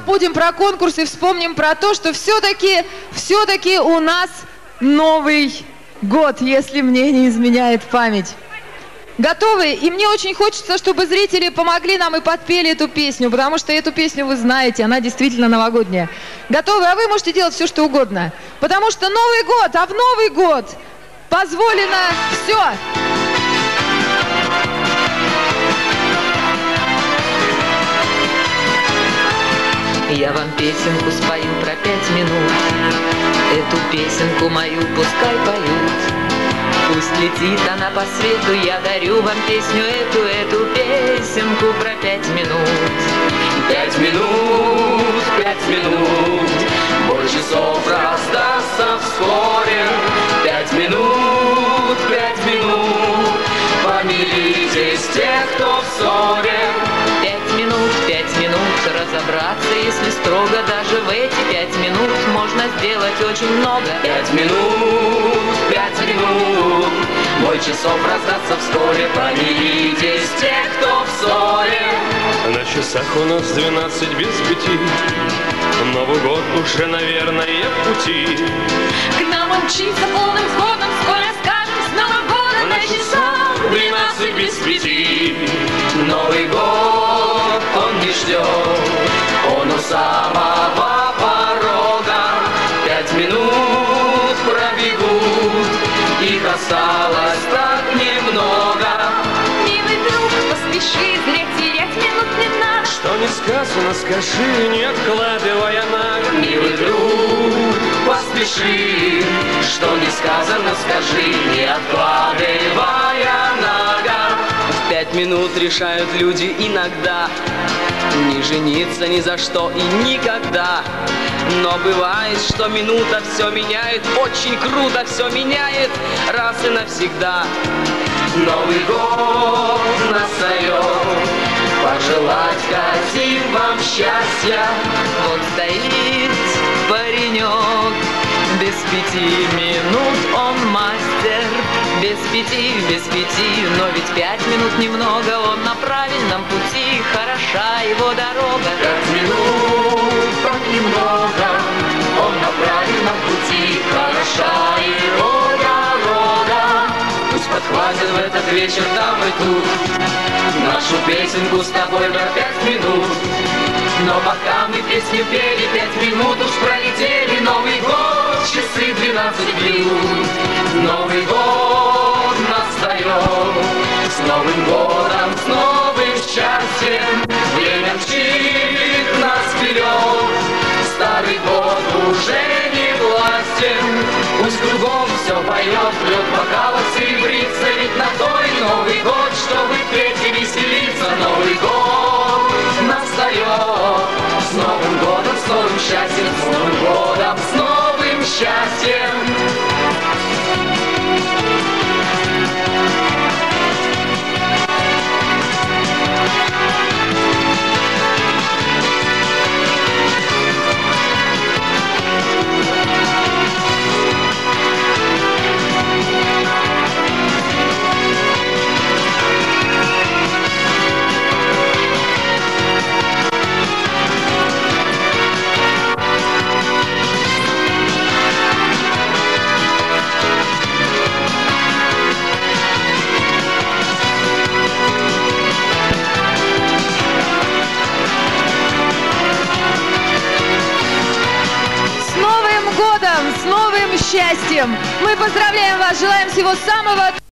забудем про конкурс и вспомним про то, что все-таки, все-таки у нас Новый год, если мне не изменяет память. Готовы? И мне очень хочется, чтобы зрители помогли нам и подпели эту песню, потому что эту песню вы знаете, она действительно новогодняя. Готовы? А вы можете делать все, что угодно. Потому что Новый год, а в Новый год позволено все. Я вам песенку спою про пять минут Эту песенку мою пускай поют Пусть летит она по свету, я дарю вам песню эту, эту песенку про пять минут. Пять минут, пять минут, бой часов раздастся вскоре. Пять минут, пять минут, помиритесь тех, кто в ссоре. Пять минут, пять минут, разобраться, если строго, даже в эти пять минут можно сделать очень много. Пять минут, пять минут, бой часов раздастся вскоре. Помиритесь тех, кто в ссоре. На часах у нас 12 без пяти Новый год уже, наверное, в пути К нам он мчится полным ходом, скоро скажем с Новым годом на часах. 12 без пяти Новый год он не ждет Пять минут пробегут Их осталось так немного Милый друг, поспеши, зря терять минут не надо. Что не сказано, скажи, не откладывая на. Милый друг, поспеши Что не сказано, скажи Не откладывая на пять минут решают люди иногда. Не жениться ни за что и никогда. Но бывает, что минута все меняет Очень круто все меняет Раз и навсегда. Новый год настает Пожелать хотим вам счастья. Вот стоит паренек, без пяти минут. Он мастер. Без пяти, без пяти, но ведь пять минут немного, он на правильном пути, хороша его дорога. Пять минут, так немного. Он на правильном пути. Хороша его дорога. Пусть подхватит в этот вечер там и тут. Нашу песенку с тобой на пять минут. Но пока мы песню пели Пять минут уж пролетели Новый год, часы двенадцать бьют Новый год настает С Новым годом, с новым счастьем. Время мчит нас вперед Старый год уже не властен. Пусть кругом все поет, новым годом, с новым счастьем! Мы поздравляем вас, желаем всего самого